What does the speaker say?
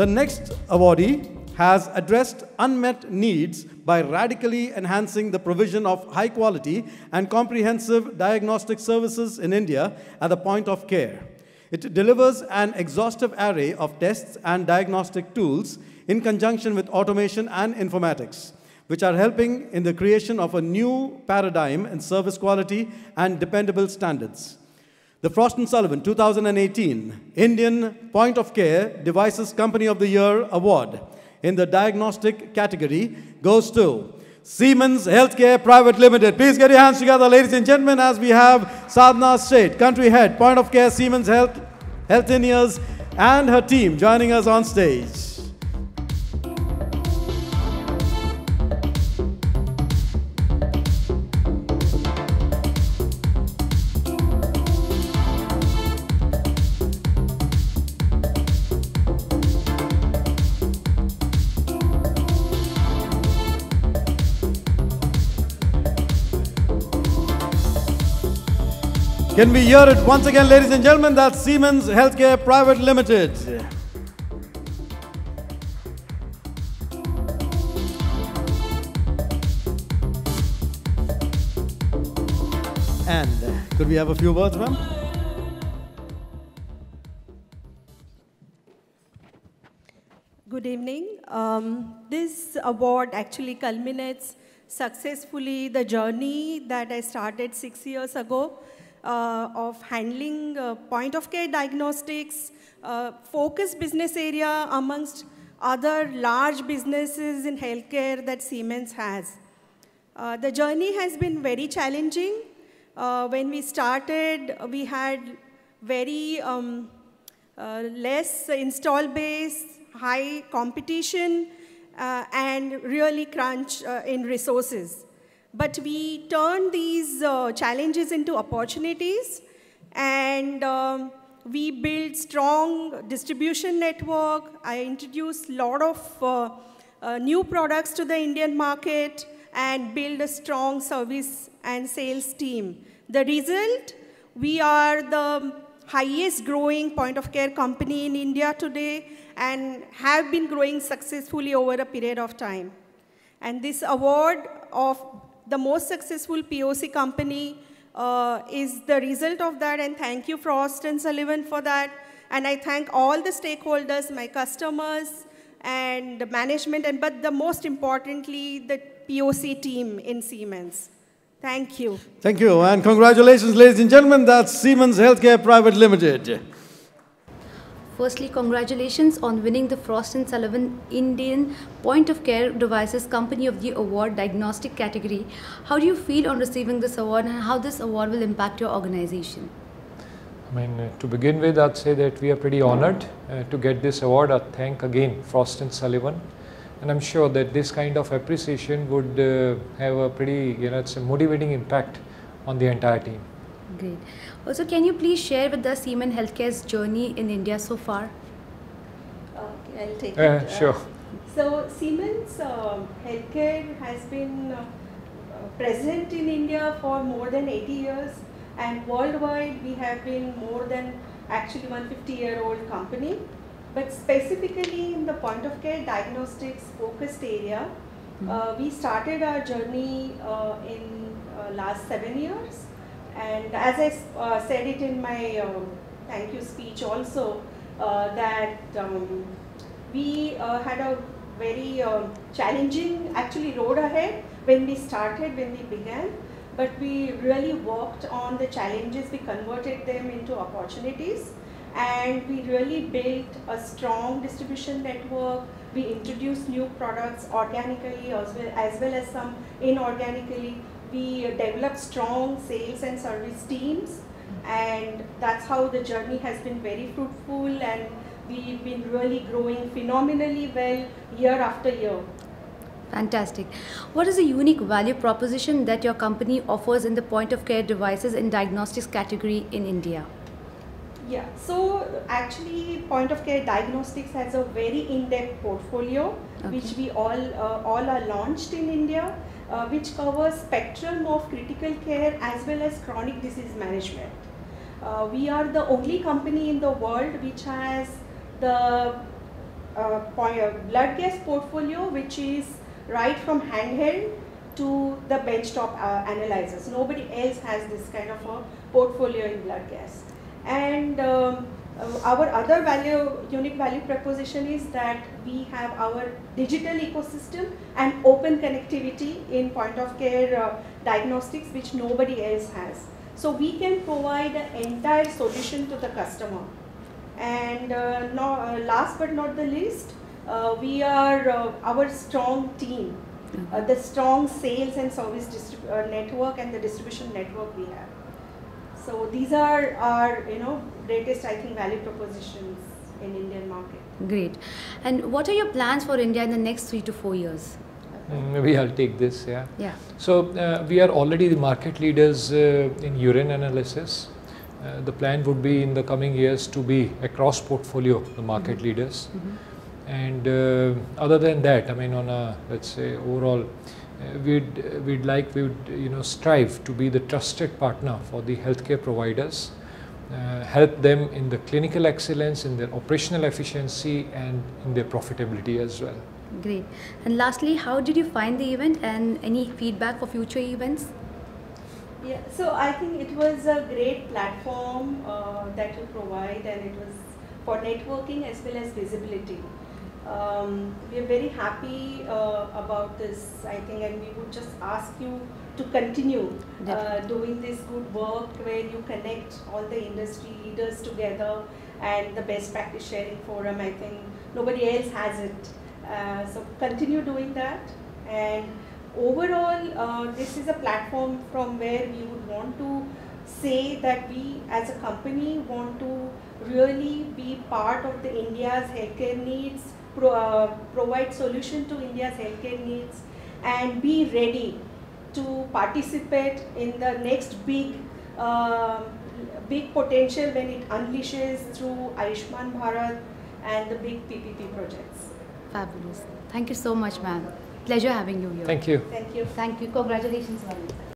The next awardee has addressed unmet needs by radically enhancing the provision of high quality and comprehensive diagnostic services in India at the point of care. It delivers an exhaustive array of tests and diagnostic tools in conjunction with automation and informatics, which are helping in the creation of a new paradigm in service quality and dependable standards. The Frost & Sullivan 2018 Indian Point of Care Devices Company of the Year Award in the diagnostic category goes to Siemens Healthcare Private Limited. Please get your hands together, ladies and gentlemen, as we have Sadhna State, country head, point of care Siemens Health, Healthineers, and her team joining us on stage. Can we hear it once again, ladies and gentlemen? That's Siemens Healthcare Private Limited. And uh, could we have a few words, ma'am? Good evening. Um, this award actually culminates successfully the journey that I started six years ago of handling uh, point of care diagnostics, uh, focus business area amongst other large businesses in healthcare that Siemens has. Uh, the journey has been very challenging. Uh, when we started, we had very um, uh, less install base, high competition, and really crunch in resources. But we turn these uh, challenges into opportunities and um, we build strong distribution network. I introduce a lot of uh, uh, new products to the Indian market and build a strong service and sales team. The result, we are the highest growing point of care company in India today and have been growing successfully over a period of time. And this award of the most successful POC company uh, is the result of that, and thank you, Frost and Sullivan, for that. And I thank all the stakeholders, my customers, and the management, and but the most importantly, the POC team in Siemens. Thank you. Thank you, and congratulations, ladies and gentlemen. That's Siemens Healthcare Private Limited. Firstly, congratulations on winning the Frost & Sullivan Indian Point of Care Devices Company of the Award Diagnostic category. How do you feel on receiving this award and how this award will impact your organization? I mean, uh, to begin with, I'd say that we are pretty honored uh, to get this award. I thank again Frost & Sullivan. And I'm sure that this kind of appreciation would uh, have a pretty, you know, it's a motivating impact on the entire team. Great. Also, can you please share with us Siemens Healthcare's journey in India so far? Okay, I'll take uh, it. Sure. So, Siemens uh, Healthcare has been uh, present in India for more than 80 years and worldwide we have been more than actually 150 year old company. But specifically in the point of care diagnostics focused area, mm -hmm. we started our journey uh, in uh, last seven years and as I uh, said it in my um, thank you speech also, uh, that um, we uh, had a very um, challenging actually road ahead when we started, when we began, but we really worked on the challenges, we converted them into opportunities and we really built a strong distribution network. We introduce new products organically as well as, well as some inorganically we develop strong sales and service teams and that's how the journey has been very fruitful and we've been really growing phenomenally well year after year. Fantastic. What is the unique value proposition that your company offers in the point of care devices and diagnostics category in India? Yeah, so actually point of care diagnostics has a very in-depth portfolio okay. which we all, uh, all are launched in India uh, which covers spectrum of critical care as well as chronic disease management. Uh, we are the only company in the world which has the uh, uh, blood gas portfolio which is right from handheld to the benchtop uh, analyzers. Nobody else has this kind of a portfolio in blood gas. And um, our other value, unique value proposition is that we have our digital ecosystem and open connectivity in point of care uh, diagnostics which nobody else has. So we can provide an entire solution to the customer. And uh, no, uh, last but not the least, uh, we are uh, our strong team, uh, the strong sales and service network and the distribution network we have. So these are our you know greatest I think value propositions in Indian market. Great. And what are your plans for India in the next three to four years? Mm, Maybe I'll take this, yeah. Yeah. So uh, we are already the market leaders uh, in urine analysis. Uh, the plan would be in the coming years to be across portfolio the market leaders. And uh, other than that, I mean, on a let's say overall, we'd we'd like we would you know strive to be the trusted partner for the healthcare providers, uh, help them in the clinical excellence, in their operational efficiency, and in their profitability as well. Great. And lastly, how did you find the event and any feedback for future events? Yeah, so I think it was a great platform uh, that you provide, and it was for networking as well as visibility. Um, we are very happy uh, about this, I think, and we would just ask you to continue uh, doing this good work where you connect all the industry leaders together and the best practice sharing forum. I think nobody else has it. Uh, so continue doing that and overall uh, this is a platform from where we would want to say that we as a company want to really be part of the india's healthcare needs pro, uh, provide solution to india's healthcare needs and be ready to participate in the next big um big potential when it unleashes through ayushman bharat and the big ppp projects Fabulous. Thank you so much, ma'am. Pleasure having you here. Thank you. thank you Thank you. Congratulations, ma'am.